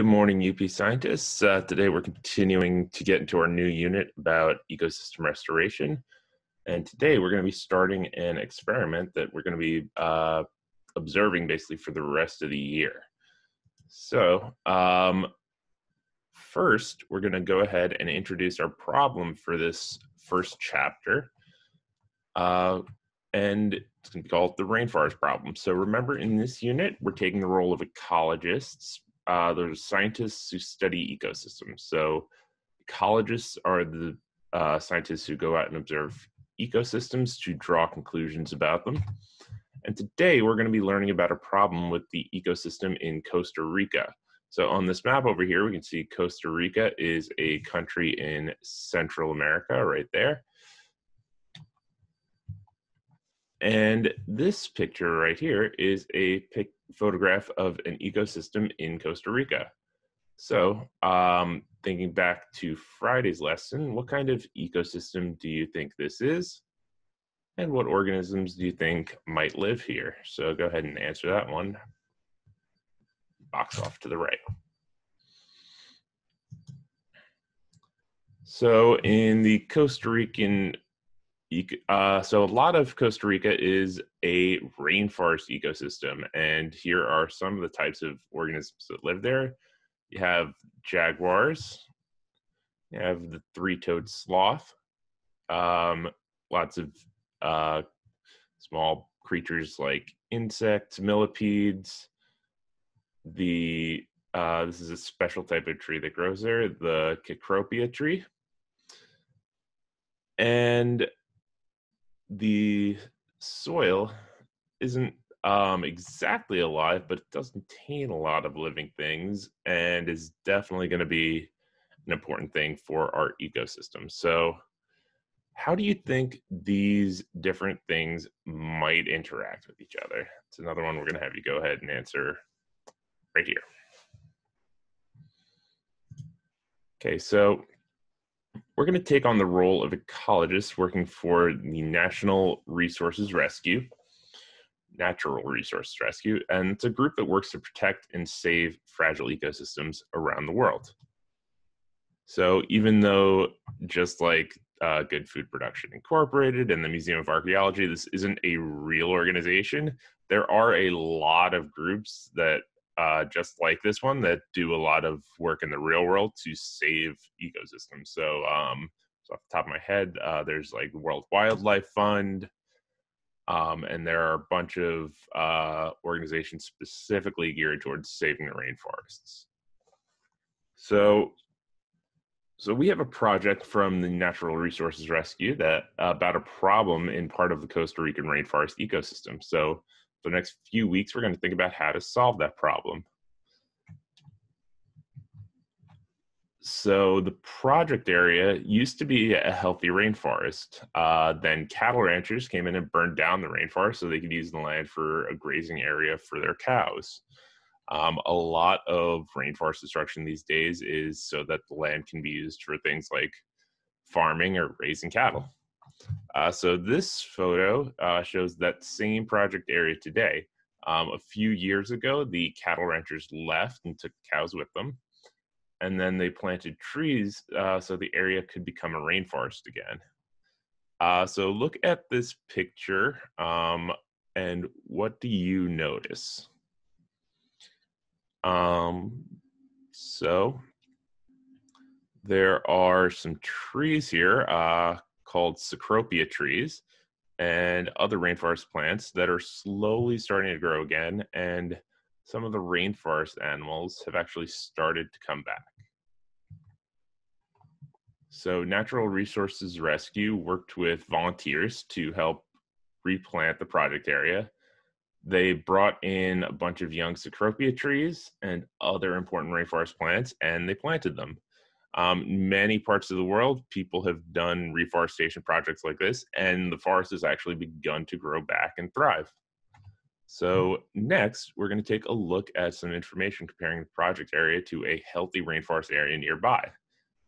Good morning, UP scientists. Uh, today we're continuing to get into our new unit about ecosystem restoration. And today we're going to be starting an experiment that we're going to be uh, observing basically for the rest of the year. So um, first, we're going to go ahead and introduce our problem for this first chapter. Uh, and it's going to be called the rainforest problem. So remember in this unit, we're taking the role of ecologists, uh, there's scientists who study ecosystems. So ecologists are the uh, scientists who go out and observe ecosystems to draw conclusions about them. And today we're going to be learning about a problem with the ecosystem in Costa Rica. So on this map over here, we can see Costa Rica is a country in Central America right there. And this picture right here is a pic photograph of an ecosystem in Costa Rica. So, um, thinking back to Friday's lesson, what kind of ecosystem do you think this is? And what organisms do you think might live here? So go ahead and answer that one. Box off to the right. So in the Costa Rican uh, so a lot of Costa Rica is a rainforest ecosystem, and here are some of the types of organisms that live there. You have jaguars, you have the three-toed sloth, um, lots of uh, small creatures like insects, millipedes. The uh, this is a special type of tree that grows there, the Cecropia tree. And the soil isn't um, exactly alive, but it does contain a lot of living things and is definitely going to be an important thing for our ecosystem. So, how do you think these different things might interact with each other? It's another one we're going to have you go ahead and answer right here. Okay, so we're going to take on the role of ecologists working for the National Resources Rescue, Natural Resources Rescue, and it's a group that works to protect and save fragile ecosystems around the world. So even though just like uh, Good Food Production Incorporated and the Museum of Archaeology, this isn't a real organization, there are a lot of groups that uh, just like this one that do a lot of work in the real world to save ecosystems. So, um, so off the top of my head, uh, there's like World Wildlife Fund, um, and there are a bunch of uh, organizations specifically geared towards saving the rainforests. So, so we have a project from the Natural Resources Rescue that about a problem in part of the Costa Rican rainforest ecosystem. So the next few weeks, we're going to think about how to solve that problem. So the project area used to be a healthy rainforest. Uh, then cattle ranchers came in and burned down the rainforest so they could use the land for a grazing area for their cows. Um, a lot of rainforest destruction these days is so that the land can be used for things like farming or raising cattle. Uh, so this photo uh, shows that same project area today. Um, a few years ago, the cattle ranchers left and took cows with them. And then they planted trees uh, so the area could become a rainforest again. Uh, so look at this picture um, and what do you notice? Um, so there are some trees here. Uh, called Cecropia trees and other rainforest plants that are slowly starting to grow again. And some of the rainforest animals have actually started to come back. So, Natural Resources Rescue worked with volunteers to help replant the project area. They brought in a bunch of young Cecropia trees and other important rainforest plants, and they planted them. Um, many parts of the world, people have done reforestation projects like this, and the forest has actually begun to grow back and thrive. So next, we're going to take a look at some information comparing the project area to a healthy rainforest area nearby.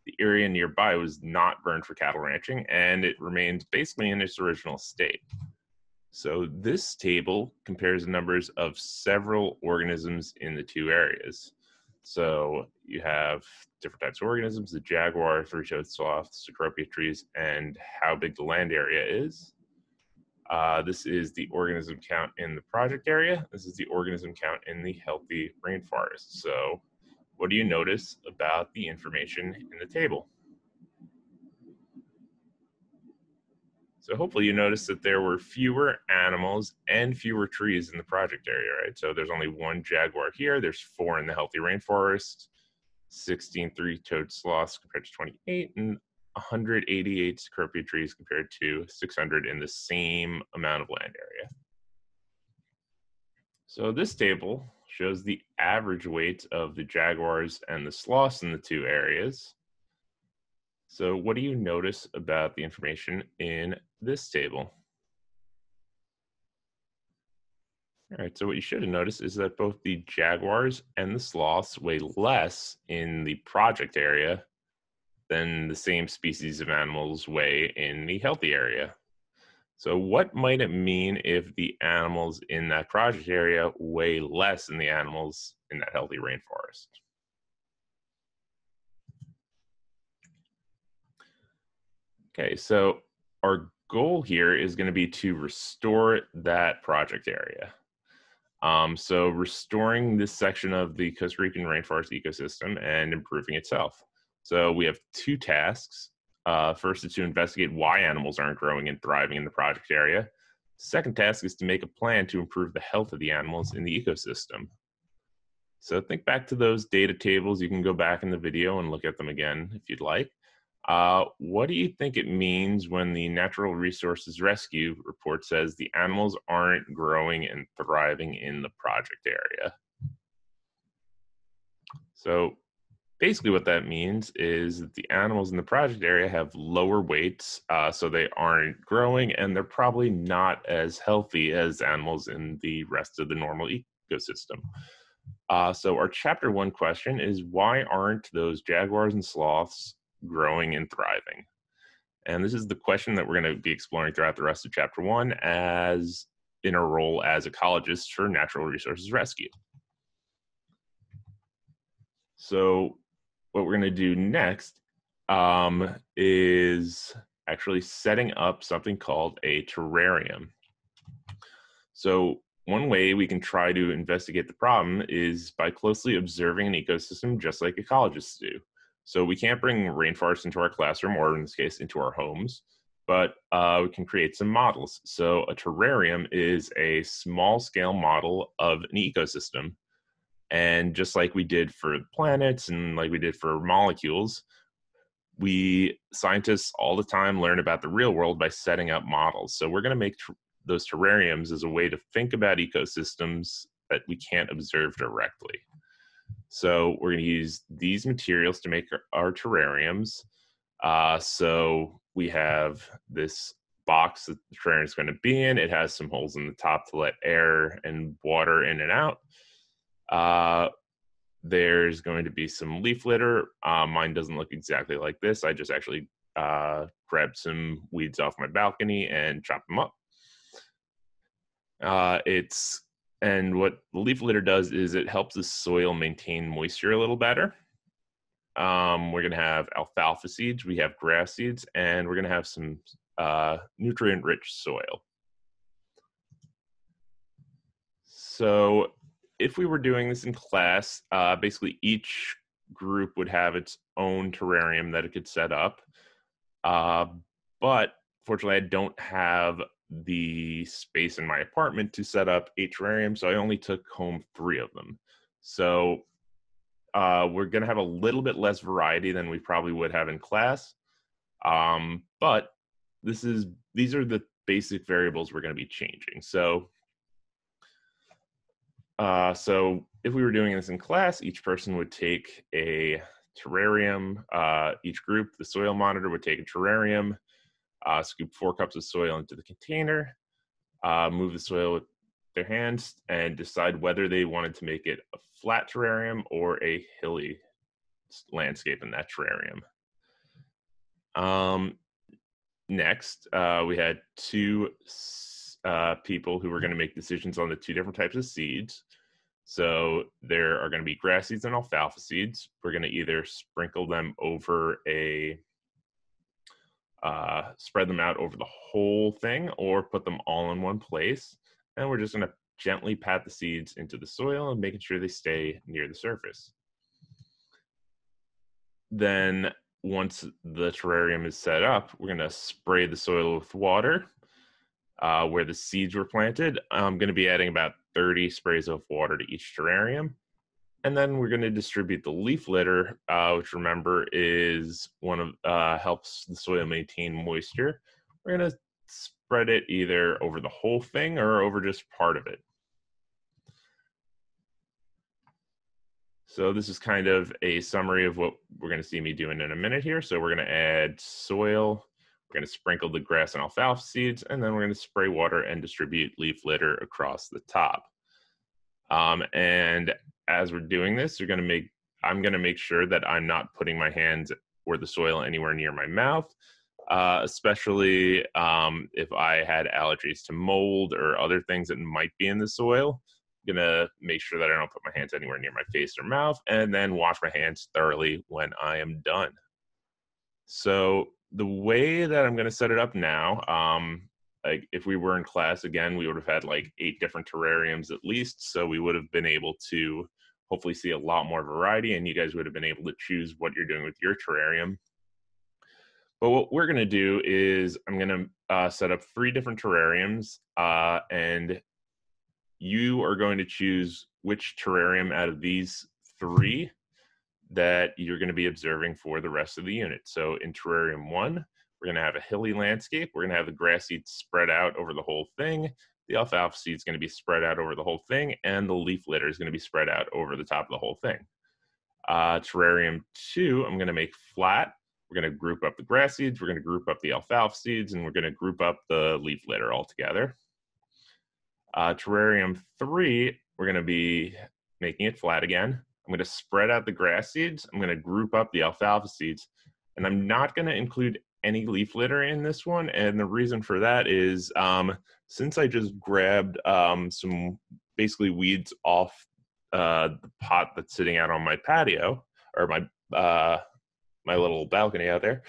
The area nearby was not burned for cattle ranching, and it remains basically in its original state. So this table compares the numbers of several organisms in the two areas. So you have different types of organisms, the jaguar, three-toed sloth, cecropia trees, and how big the land area is. Uh, this is the organism count in the project area. This is the organism count in the healthy rainforest. So what do you notice about the information in the table? So hopefully you notice that there were fewer animals and fewer trees in the project area, right? So there's only one jaguar here. There's four in the healthy rainforest, 16 three-toed sloths compared to 28, and 188 cecropia trees compared to 600 in the same amount of land area. So this table shows the average weight of the jaguars and the sloths in the two areas. So what do you notice about the information in this table? All right, so what you should have noticed is that both the jaguars and the sloths weigh less in the project area than the same species of animals weigh in the healthy area. So what might it mean if the animals in that project area weigh less than the animals in that healthy rainforest? Okay, so our goal here is going to be to restore that project area. Um, so restoring this section of the Costa Rican rainforest ecosystem and improving itself. So we have two tasks. Uh, first is to investigate why animals aren't growing and thriving in the project area. Second task is to make a plan to improve the health of the animals in the ecosystem. So think back to those data tables. You can go back in the video and look at them again if you'd like. Uh, what do you think it means when the Natural Resources Rescue report says the animals aren't growing and thriving in the project area? So basically what that means is that the animals in the project area have lower weights, uh, so they aren't growing and they're probably not as healthy as animals in the rest of the normal ecosystem. Uh, so our chapter one question is why aren't those jaguars and sloths growing and thriving? And this is the question that we're going to be exploring throughout the rest of chapter one as in a role as ecologists for Natural Resources Rescue. So what we're going to do next um, is actually setting up something called a terrarium. So one way we can try to investigate the problem is by closely observing an ecosystem just like ecologists do. So we can't bring rainforests into our classroom, or in this case, into our homes, but uh, we can create some models. So a terrarium is a small scale model of an ecosystem. And just like we did for planets and like we did for molecules, we scientists all the time learn about the real world by setting up models. So we're going to make ter- those terrariums as a way to think about ecosystems that we can't observe directly. So we're going to use these materials to make our, our terrariums. Uh, so we have this box that the terrarium is going to be in. It has some holes in the top to let air and water in and out. Uh, there's going to be some leaf litter. Uh, mine doesn't look exactly like this. I just actually uh, grabbed some weeds off my balcony and chopped them up. Uh, it's and what the leaf litter does is it helps the soil maintain moisture a little better. Um, we're going to have alfalfa seeds, we have grass seeds, and we're going to have some uh, nutrient rich soil. So, if we were doing this in class, uh, basically each group would have its own terrarium that it could set up. Uh, but fortunately, I don't have the space in my apartment to set up eight terrariums, so I only took home three of them. So uh, we're going to have a little bit less variety than we probably would have in class. Um, but this is these are the basic variables we're going to be changing. So, uh, so if we were doing this in class, each person would take a terrarium. Uh, each group, the soil monitor would take a terrarium uh, scoop four cups of soil into the container, uh, move the soil with their hands, and decide whether they wanted to make it a flat terrarium or a hilly landscape in that terrarium. Um, next, uh, we had two uh, people who were going to make decisions on the two different types of seeds. So there are going to be grass seeds and alfalfa seeds. We're going to either sprinkle them over a, uh, spread them out over the whole thing or put them all in one place. And we're just going to gently pat the seeds into the soil and making sure they stay near the surface. Then once the terrarium is set up, we're going to spray the soil with water uh, where the seeds were planted. I'm going to be adding about 30 sprays of water to each terrarium. And then we're going to distribute the leaf litter, uh, which remember is one of uh, helps the soil maintain moisture. We're going to spread it either over the whole thing or over just part of it. So this is kind of a summary of what we're going to see me doing in a minute here. So we're going to add soil, we're going to sprinkle the grass and alfalfa seeds, and then we're going to spray water and distribute leaf litter across the top. Um, and as we're doing this, you're going to make I'm going to make sure that I'm not putting my hands or the soil anywhere near my mouth, uh, especially um, if I had allergies to mold or other things that might be in the soil I'm gonna make sure that I don't put my hands anywhere near my face or mouth, and then wash my hands thoroughly when I am done. So the way that I'm gonna set it up now, um, like if we were in class again, we would have had like eight different terrariums at least, so we would have been able to hopefully see a lot more variety, and you guys would have been able to choose what you're doing with your terrarium. But what we're gonna do is I'm gonna uh, set up three different terrariums, uh, and you are going to choose which terrarium out of these three that you're going to be observing for the rest of the unit. So in terrarium one, we're going to have a hilly landscape. We're going to have the grass seeds spread out over the whole thing. The alfalfa seed is going to be spread out over the whole thing, and the leaf litter is going to be spread out over the top of the whole thing. Uh, terrarium two, I'm going to make flat. We're going to group up the grass seeds, we're going to group up the alfalfa seeds, and we're going to group up the leaf litter all together. Uh, terrarium three, we're going to be making it flat again. I'm going to spread out the grass seeds. I'm going to group up the alfalfa seeds. And I'm not going to include any leaf litter in this one. And the reason for that is um, since I just grabbed um, some basically weeds off uh, the pot that's sitting out on my patio or my uh, my little balcony out there,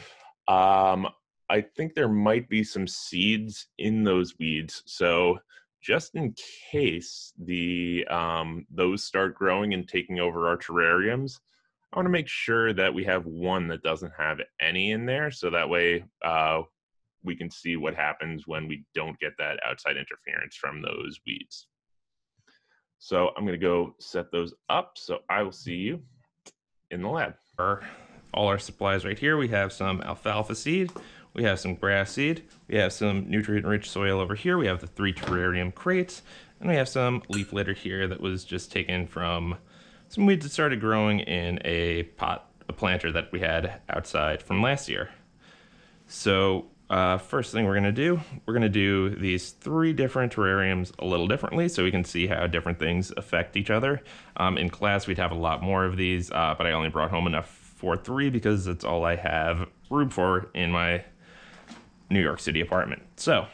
um, I think there might be some seeds in those weeds. So just in case the um, those start growing and taking over our terrariums, I want to make sure that we have one that doesn't have any in there, so that way uh, we can see what happens when we don't get that outside interference from those weeds. So I'm going to go set those up. So I will see you in the lab. All our supplies right here. We have some alfalfa seed. We have some grass seed. We have some nutrient-rich soil over here. We have the three terrarium crates. And we have some leaf litter here that was just taken from some weeds that started growing in a pot, a planter that we had outside from last year. So uh, first thing we're gonna do, we're gonna do these three different terrariums a little differently so we can see how different things affect each other. Um, in class, we'd have a lot more of these, uh, but I only brought home enough for three because that's all I have room for in my New York City apartment. So,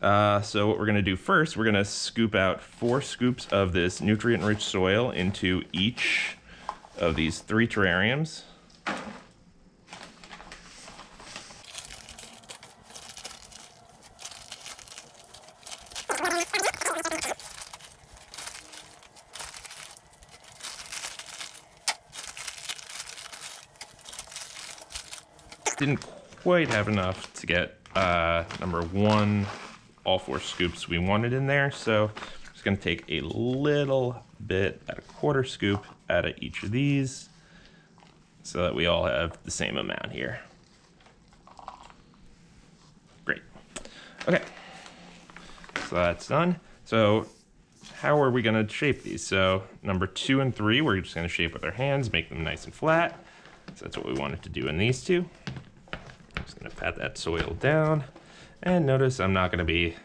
uh, so what we're gonna do first, we're gonna scoop out four scoops of this nutrient-rich soil into each of these three terrariums. Didn't quite have enough to get uh, number one, all four scoops we wanted in there. So I'm just gonna take a little bit at a quarter scoop out of each of these so that we all have the same amount here. Great. Okay, so that's done. So how are we gonna shape these? So number two and three, we're just gonna shape with our hands, make them nice and flat. So that's what we wanted to do in these two. Just gonna pat that soil down. And notice I'm not gonna be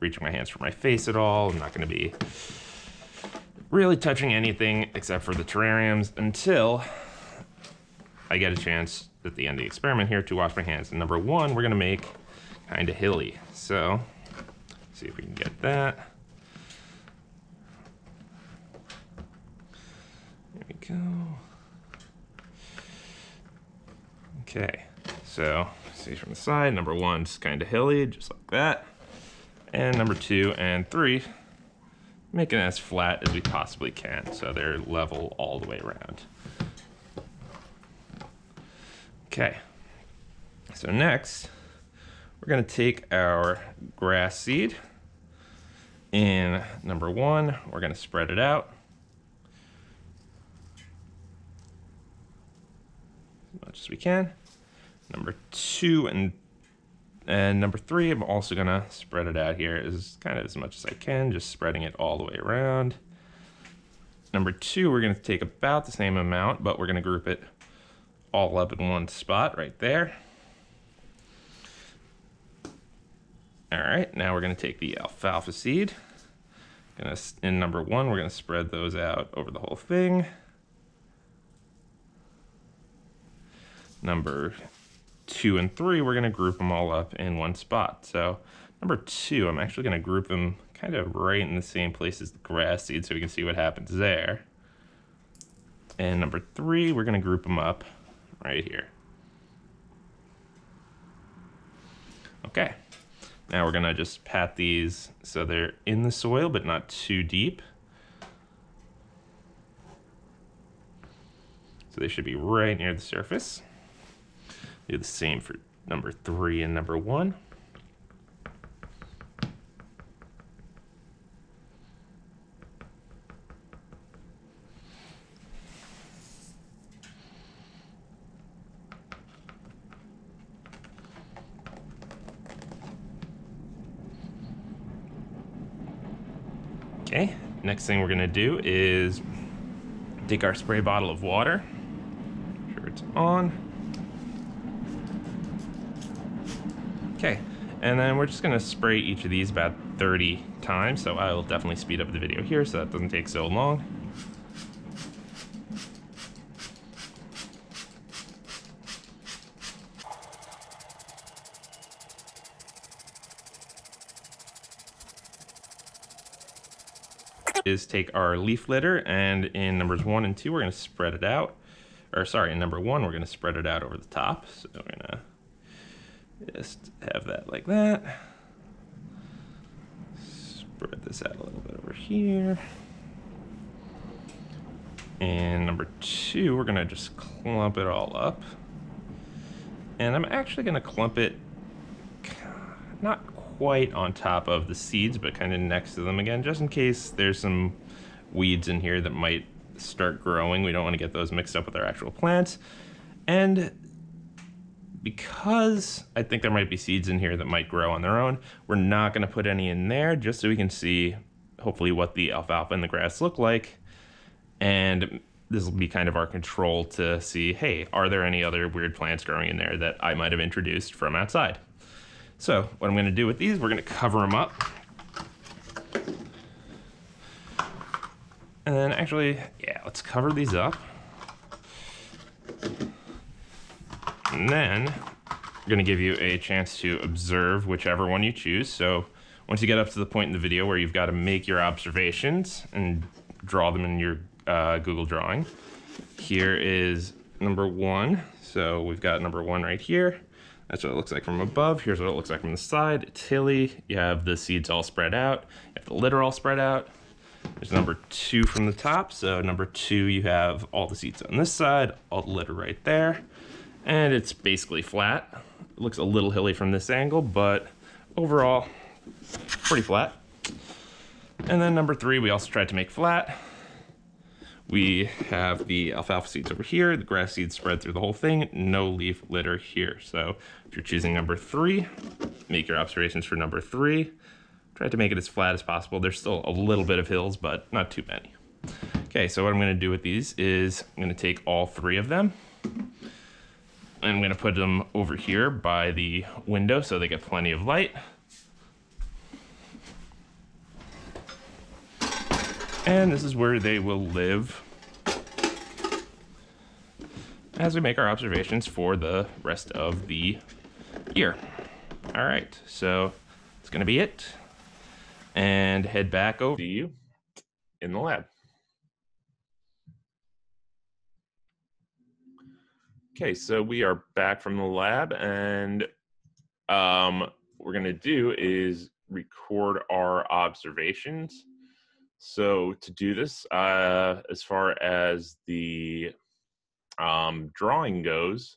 reaching my hands for my face at all. I'm not gonna be really touching anything except for the terrariums until I get a chance at the end of the experiment here to wash my hands. And number one, we're gonna make kind of hilly. So, see if we can get that. There we go. Okay, so see from the side, number one's kind of hilly, just like that. And number two and three, make it as flat as we possibly can, so they're level all the way around. Okay, so next, we're gonna take our grass seed, in number one, we're gonna spread it out. As much as we can. Number two and and number three, I'm also gonna spread it out here as kind of as much as I can, just spreading it all the way around. Number two, we're gonna take about the same amount, but we're gonna group it all up in one spot right there. All right, now we're gonna take the alfalfa seed. Gonna, in number one, we're gonna spread those out over the whole thing. Number two and three, we're gonna group them all up in one spot. So number two, I'm actually gonna group them kind of right in the same place as the grass seed so we can see what happens there. And number three, we're gonna group them up right here. Okay, now we're gonna just pat these so they're in the soil but not too deep. So they should be right near the surface. Do the same for number three and number one. Okay, next thing we're gonna do is take our spray bottle of water. Make sure it's on. Okay, and then we're just gonna spray each of these about 30 times, so I'll definitely speed up the video here so that doesn't take so long. is take our leaf litter and in numbers one and two we're to spread it out or sorry in number one we're to spread it out over the top so we're to just have that like that. Spread this out a little bit over here. And number two, we're gonna just clump it all up. And I'm actually gonna clump it not quite on top of the seeds, but kind of next to them again, just in case there's some weeds in here that might start growing. We don't want to get those mixed up with our actual plants. And because I think there might be seeds in here that might grow on their own, we're not going to put any in there just so we can see hopefully what the alfalfa and the grass look like. And this will be kind of our control to see, hey, are there any other weird plants growing in there that I might have introduced from outside? So what I'm going to do with these, we're going to cover them up. And then actually, yeah, let's cover these up. And then going to give you a chance to observe whichever one you choose. So once you get up to the point in the video where you've got to make your observations and draw them in your uh, Google drawing, here is number one. So we've got number one right here. That's what it looks like from above. Here's what it looks like from the side. It's hilly. You have the seeds all spread out. You have the litter all spread out. There's number two from the top. So number two, you have all the seeds on this side, all the litter right there and it's basically flat. It looks a little hilly from this angle, but overall, pretty flat. And then number three, we also tried to make flat. We have the alfalfa seeds over here, the grass seeds spread through the whole thing, no leaf litter here. So if you're choosing number three, make your observations for number three. Try to make it as flat as possible. There's still a little bit of hills, but not too many. Okay, so what I'm gonna do with these is I'm gonna take all three of them I'm going to put them over here by the window so they get plenty of light. And this is where they will live as we make our observations for the rest of the year. All right, so it's going to be it. And head back over to you in the lab. Okay, so we are back from the lab, and um, what we're going to do is record our observations. So to do this, uh, as far as the um, drawing goes,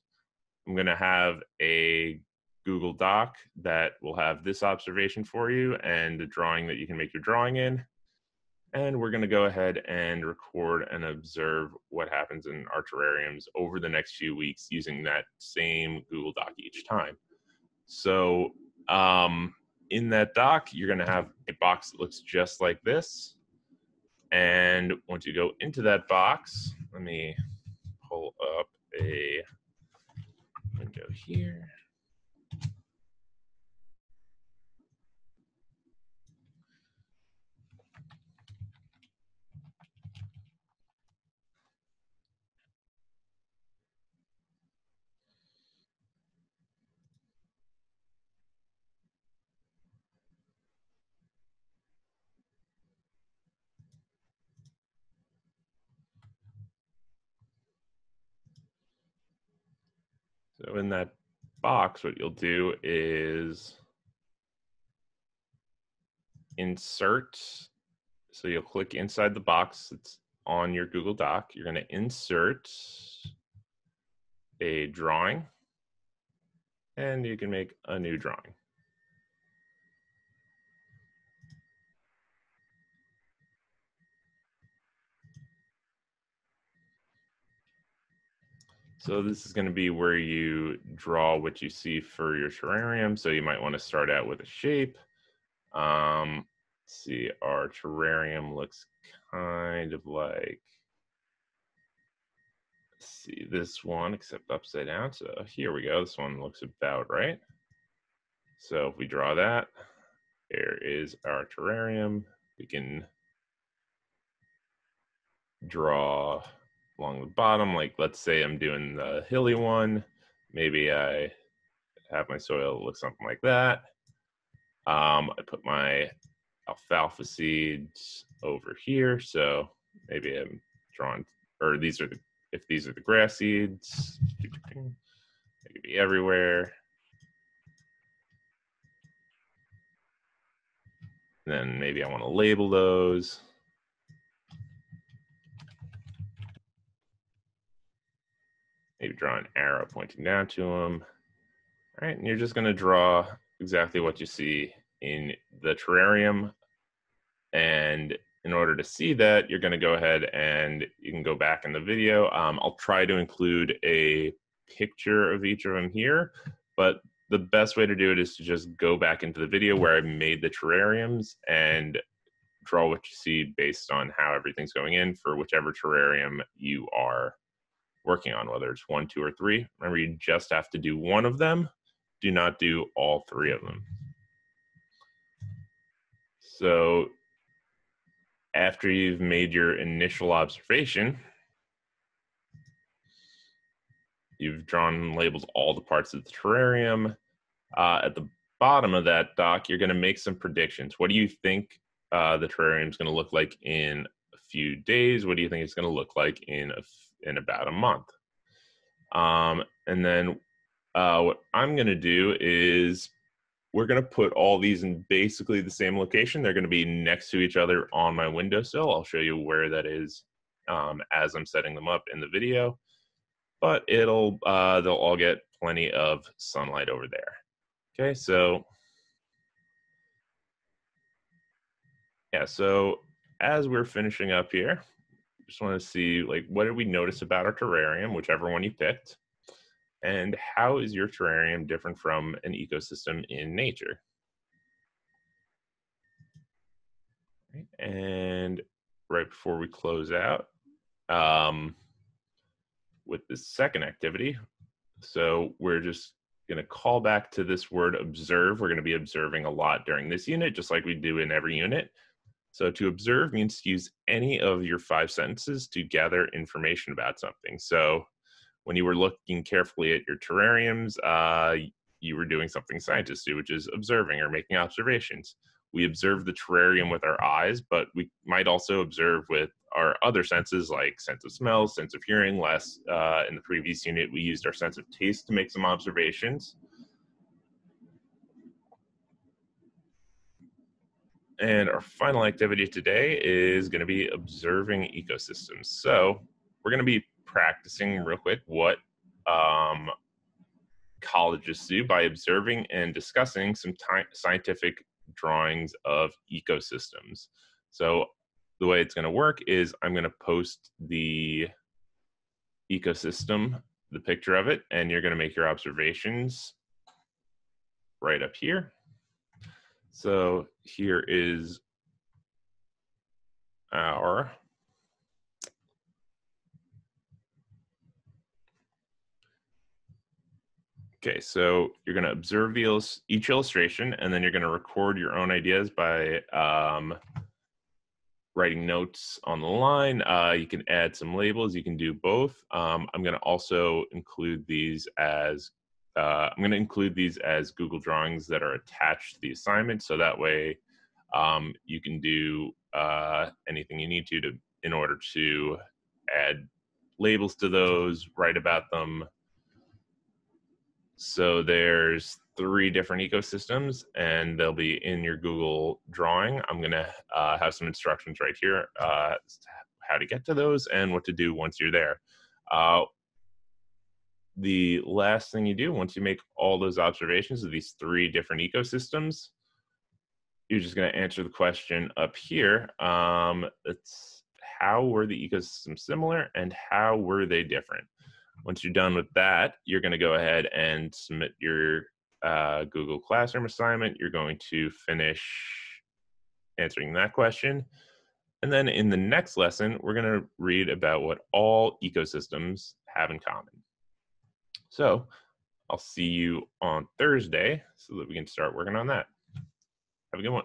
I'm going to have a Google Doc that will have this observation for you and a drawing that you can make your drawing in. And we're going to go ahead and record and observe what happens in our terrariums over the next few weeks using that same Google Doc each time. So um, in that doc, you're going to have a box that looks just like this. And once you go into that box, let me pull up a window here. So in that box, what you'll do is insert. So you'll click inside the box that's on your Google Doc. You're going to insert a drawing and you can make a new drawing. So this is going to be where you draw what you see for your terrarium. So you might want to start out with a shape. Um, see, our terrarium looks kind of like, see this one, except upside down. So here we go. This one looks about right. So if we draw that, there is our terrarium. We can draw along the bottom. Like let's say I'm doing the hilly one. Maybe I have my soil look something like that. Um, I put my alfalfa seeds over here. So maybe I'm drawing, or these are the, if these are the grass seeds, they could be everywhere. And then maybe I want to label those. Maybe draw an arrow pointing down to them. All right, and you're just gonna draw exactly what you see in the terrarium. And in order to see that, you're gonna go ahead and you can go back in the video. Um, I'll try to include a picture of each of them here, but the best way to do it is to just go back into the video where I made the terrariums and draw what you see based on how everything's going in for whichever terrarium you are working on, whether it's one, two, or three. Remember, you just have to do one of them. Do not do all three of them. So after you've made your initial observation, you've drawn and labeled all the parts of the terrarium. Uh, at the bottom of that doc, you're going to make some predictions. What do you think uh, the terrarium is going to look like in a few days? What do you think it's going to look like in a in about a month. Um, and then uh, what I'm going to do is we're going to put all these in basically the same location. They're going to be next to each other on my windowsill. I'll show you where that is um, as I'm setting them up in the video. But it'll uh, they'll all get plenty of sunlight over there. Okay, so yeah, so as we're finishing up here, just want to see like what did we notice about our terrarium, whichever one you picked, and how is your terrarium different from an ecosystem in nature? And right before we close out, um, with the second activity, so we're just going to call back to this word observe. We're going to be observing a lot during this unit, just like we do in every unit. So to observe means to use any of your five senses to gather information about something. So when you were looking carefully at your terrariums, uh, you were doing something scientists do, which is observing or making observations. we observe the terrarium with our eyes, but we might also observe with our other senses like sense of smell, sense of hearing. Last uh, in the previous unit, we used our sense of taste to make some observations. And our final activity today is going to be observing ecosystems. So we're going to be practicing real quick what um, ecologists do by observing and discussing some scientific drawings of ecosystems. So the way it's going to work is I'm going to post the ecosystem, the picture of it, and you're going to make your observations right up here. So here is our Okay, so you're going to observe the each illustration, and then you're going to record your own ideas by um, writing notes on the line. Uh, you can add some labels. You can do both. Um, I'm going to also include these as uh, I'm going to include these as Google Drawings that are attached to the assignment, so that way um, you can do uh, anything you need to, to in order to add labels to those, write about them, so there's three different ecosystems and they'll be in your Google drawing. I'm gonna uh, have some instructions right here, uh, how to get to those and what to do once you're there. Uh, the last thing you do once you make all those observations of these three different ecosystems, you're just gonna answer the question up here. Um, it's how were the ecosystems similar and how were they different? Once you're done with that, you're going to go ahead and submit your uh, Google Classroom assignment. You're going to finish answering that question. And then in the next lesson, we're going to read about what all ecosystems have in common. So I'll see you on Thursday so that we can start working on that. Have a good one.